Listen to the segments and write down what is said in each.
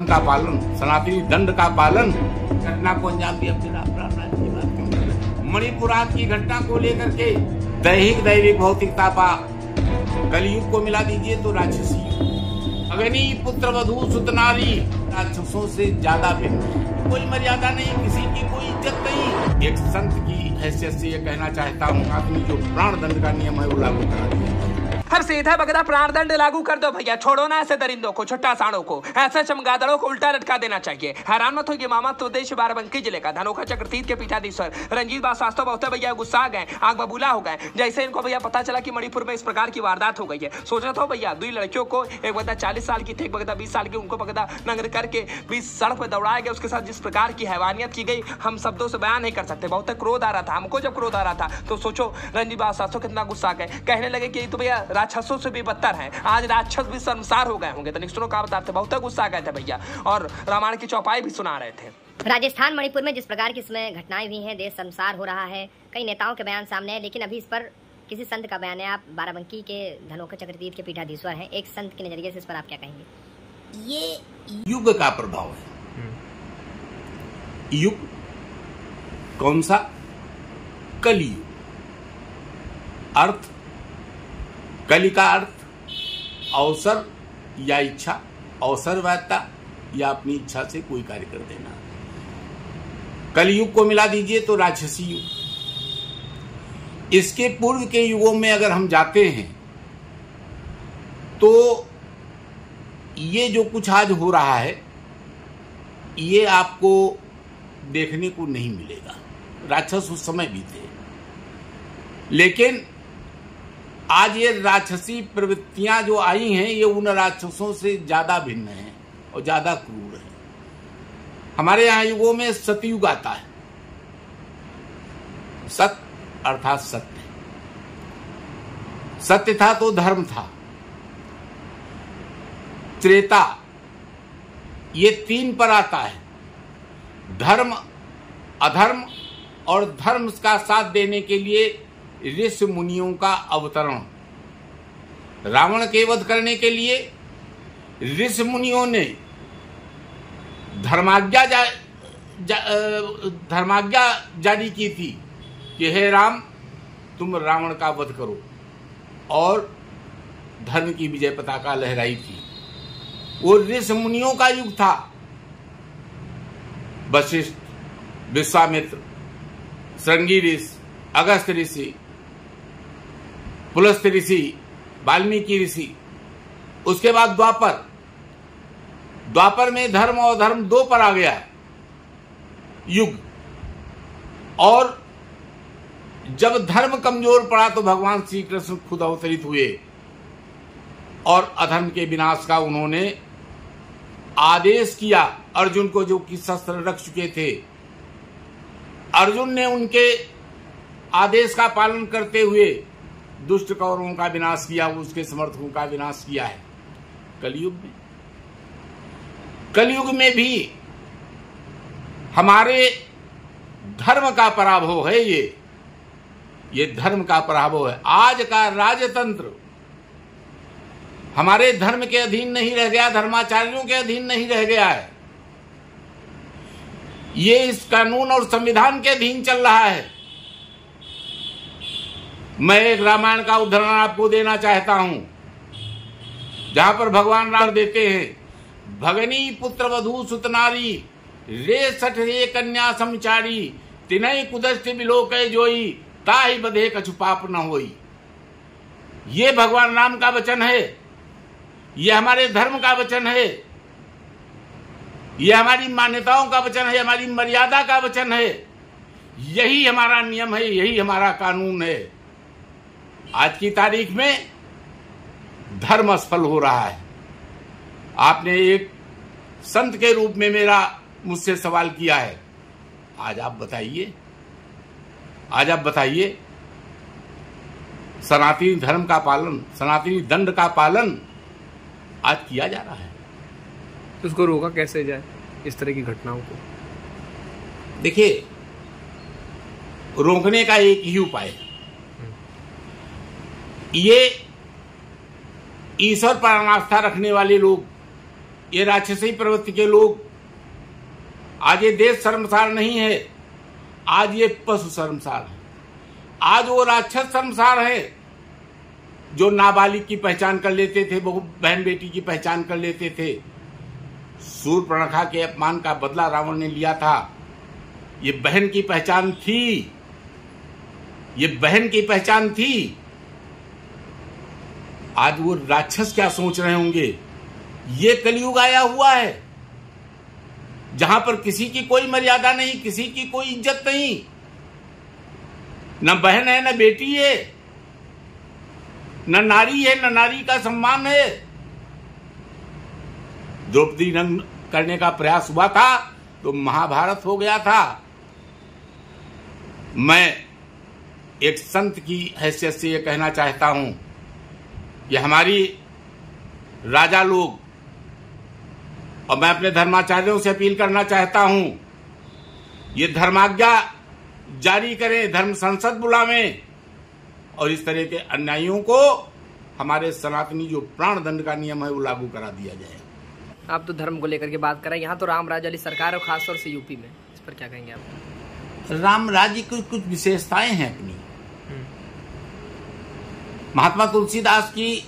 धर्म का पालन, सनातनी दंड का पालन, घटना को अंजाम दिया राज्य की घटना को लेकर के दैहिक, दैविक भौतिकता पा कलयुग को मिला दीजिए तो राक्षसी। अग्नि, पुत्र, वधु सुतनारी राक्षसों से ज़्यादा भिन्न। कोई मर्यादा नहीं, किसी की कोई इज़्ज़त नहीं। एक संत की हैसियत से ये कहना चाहता हूँ आदमी जो प्राण दंड का नियम है, वो लागू करा दिया। हर सीधा बगदा प्राणदंड लागू कर दो भैया। छोड़ो ना ऐसे दरिंदों को, छुट्टा साड़ों को। ऐसे चमगादड़ों को उल्टा लटका देना चाहिए। हैरान मत होइए मामा तो देश बाराबंकी ज़िले का धनोखा चक्रतीर्थ के पीठाधीश्वर। रंजीत बास वास्तव बहुत भैया गुस्सा गए आग बबूला हो गए। जैसे इनको भैया पता चला कि मणिपुर में इस प्रकार की वारदात हो गई है। सोच था भैया दो लड़कियों को, एक बगदा चालीस साल की थी, एक बगदा बीस साल की, उनको बगदा नंगर करके बीस सड़क पर दौड़ाया गया। उसके साथ जिस प्रकार की हैवानियत की गई, हम शब्दों से बयान नहीं कर सकते। बहुत क्रोध आ रहा था, हमको जब क्रोध आ रहा था तो सोचो, रंजीत बास वास्तव कितना गुस्सा गए कहने लगे कि तो भैया राक्षसों से भी बदतर है। आज राक्षस भी संसार हो गए होंगे। तो निष्ठुरों का अवतार थे बहुत गुस्सा गए थे भैया। और रामायण की चौपाई भी सुना रहे थे। राजस्थान मणिपुर में जिस प्रकार की इसमें घटनाएँ हुई हैं देश संसार हो रहा है। कई नेताओं के बयान सामने है लेकिन अभी इस पर किसी संत का बयान है। आप बाराबंकी के धनोखा चक्रतीर्थ के पीठाधीश्वर हैं। एक संत के नज़रिए से इस पर आप क्या कहेंगे? ये युग का प्रभाव है। युग कौन सा? कलयुग। अर्थ कलि का अर्थ अवसर या इच्छा, अवसर वैधता या अपनी इच्छा से कोई कार्य कर देना। कलयुग को मिला दीजिए तो राक्षसी युग। इसके पूर्व के युगों में अगर हम जाते हैं तो ये जो कुछ आज हो रहा है, ये आपको देखने को नहीं मिलेगा। राक्षस उस समय भी थे। लेकिन आज ये राक्षसी प्रवृत्तियाँ जो आई हैं, ये उन राक्षसों से ज़्यादा भिन्न हैं और ज़्यादा क्रूर हैं। हमारे यहाँ युगों में सतयुग आता है। सत अर्थात सत्य। सत्य था तो धर्म था। त्रेता, ये तीन पर आता है। धर्म, अधर्म और धर्म का साथ देने के लिए ऋषि मुनियों का अवतरण। रावण के वध करने के लिए ऋषि मुनियों ने धर्माज्ञा जा, जा, धर्माज्ञा जारी की थी कि हे राम तुम रावण का वध करो। और धर्म की विजय पताका लहराई थी। वो ऋषि मुनियों का युग था। वशिष्ठ विश्वामित्र श्रृंगी ऋषि अगस्त ऋषि पुलस्त ऋषि वाल्मीकि ऋषि उसके बाद द्वापर। द्वापर में धर्म और धर्म दो पर आ गया युग। और जब धर्म कमज़ोर पड़ा तो भगवान श्री कृष्ण खुद अवतरित हुए। और अधर्म के विनाश का उन्होंने आदेश किया अर्जुन को जो कि शस्त्र रख चुके थे। अर्जुन ने उनके आदेश का पालन करते हुए दुष्ट कौरवों का विनाश किया, उसके समर्थकों का विनाश किया है। कलयुग में। कलयुग में भी हमारे धर्म का पराभव है ये। ये धर्म का पराभव है। आज का राजतंत्र हमारे धर्म के अधीन नहीं रह गया, धर्माचार्यों के अधीन नहीं रह गया है। ये इस कानून और संविधान के अधीन चल रहा है। मैं एक रामायण का उदाहरण आपको देना चाहता हूँ। जहाँ पर भगवान राम देते हैं, भगनी पुत्र वधु सुतनारी रे सठ रे कन्या समचारी तिनई कुदस्ति बिलोक जोई, ताही बधे कछु पाप न होई। ये भगवान राम का वचन है। ये हमारे धर्म का वचन है। ये हमारी मान्यताओं का वचन है, हमारी मर्यादा का वचन है। यही हमारा नियम है, यही हमारा कानून है। आज की तारीख में धर्म असफल हो रहा है। आपने एक संत के रूप में मेरा मुझसे सवाल किया है। आज आप बताइए। आज आप बताइए। सनातनी धर्म का पालन सनातनी दंड का पालन आज किया जा रहा है। तो उसको रोका कैसे जाए इस तरह की घटनाओं को? देखिए रोकने का एक ही उपाय है। ये ईश्वर पर अनास्था रखने वाले लोग, ये राक्षसी प्रवृत्ति के लोग, आज ये देश शर्मसार नहीं है, आज ये पशु शर्मसार है। आज वो राक्षस शर्मसार है, जो नाबालिग की पहचान कर लेते थे, बहु, बहन बेटी की पहचान कर लेते थे। सूर प्रणखा के अपमान का बदला रावण ने लिया था। ये बहन की पहचान थी, ये बहन की पहचान थी। आज वो राक्षस क्या सोच रहे होंगे? ये कलयुग आया हुआ है। जहाँ पर किसी की कोई मर्यादा नहीं, किसी की कोई इज़्ज़त नहीं। न बहन है, न बेटी है। न नारी है, न नारी का सम्मान है। द्रौपदी रंग करने का प्रयास हुआ था तो महाभारत हो गया था। मैं एक संत की हैसियत से यह कहना चाहता हूँ कि हमारी राजा लोग और मैं अपने धर्माचार्यों से अपील करना चाहता हूँ ये धर्माज्ञा जारी करें धर्म संसद बुलावें और इस तरह के अन्यायों को हमारे सनातनी जो प्राण दंड का नियम है वो लागू करा दिया जाए। आप तो धर्म को लेकर के बात कर रहे हैं। यहाँ तो राम राज वाली सरकार है खासतौर से यूपी में। इस पर क्या कहेंगे आप? राम राज्य की कुछ विशेषताएँ हैं अपनी। महात्मा तुलसीदास की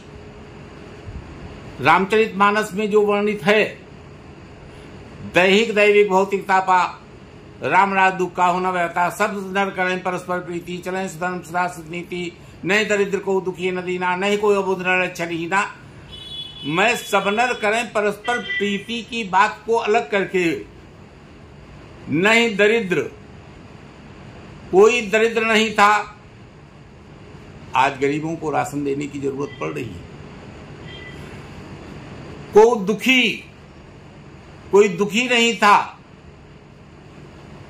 रामचरित मानस में जो वर्णित है, दैहिक, दैविक भौतिकता पा राम, राज, दुख का होना बहता सब नर करें, परस्पर प्रीति, चलें धर्म सदा नीति नहीं दरिद्र को दुखी, न दीना, नहीं कोई अबुध, न मैं सबनर करें, परस्पर प्रीति की बात को अलग करके। नहीं दरिद्र, कोई दरिद्र नहीं था आज गरीबों को राशन देने की ज़रूरत पड़ रही है। को दुखी, कोई दुखी नहीं था।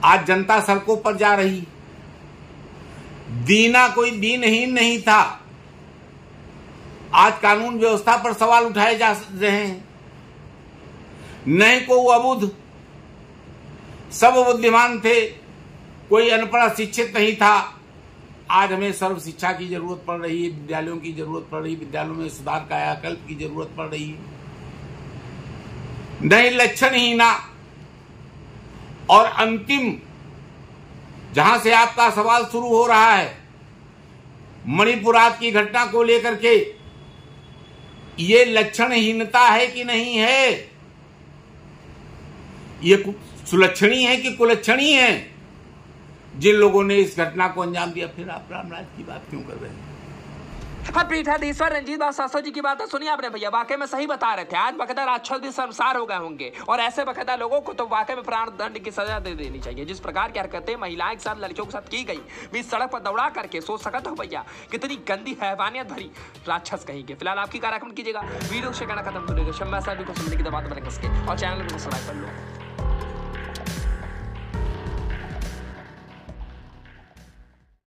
आज जनता सड़कों पर जा रही। दीना कोई दीनहीन नहीं था। आज कानून व्यवस्था पर सवाल उठाए जा रहे हैं। नहीं को अबुध। सब बुद्धिमान थे। कोई अनपढ़ शिक्षित नहीं था। आज हमें सर्व शिक्षा की ज़रूरत पड़ रही है, विद्यालयों की ज़रूरत पड़ रही है, विद्यालयों में सुधार कायाकल्प की ज़रूरत पड़ रही है। नहीं लक्षणहीना और अंतिम, जहाँ से आपका सवाल शुरू हो रहा है मणिपुरात की घटना को लेकर के, ये लक्षणहीनता है कि नहीं है? ये सुलक्षणी है कि कुलक्षणी है? जिन लोगों ने इस घटना को अंजाम दिया, फिर आप रामराज की बात क्यों कर रहे हैं? हाँ पीठाधीश्वर रंजीत शास्त्री जी की बात तो सुनिए आपने भैया? वाकई में सही बता रहे थे। आज बकायदा राक्षस भी संसार हो गए होंगे। और ऐसे बकायदा लोगों को तो वाकई में प्राण दंड की सजा दे देनी चाहिए। जिस प्रकार की हरकतें महिलाएँ के साथ, लड़कियों के साथ की गई बीच सड़क पर दौड़ा करके सोच सकते हो भैया? कितनी गंदी हैवानियत भरी राक्षस कहेंगे फ़िलहाल आपकी कार्यक्रम कीजिएगा। वीडियो से कहना खत्म करेगा शम्मा साहब को सुनने की दबात बने और चैनल को सब्सक्राइब कर लो।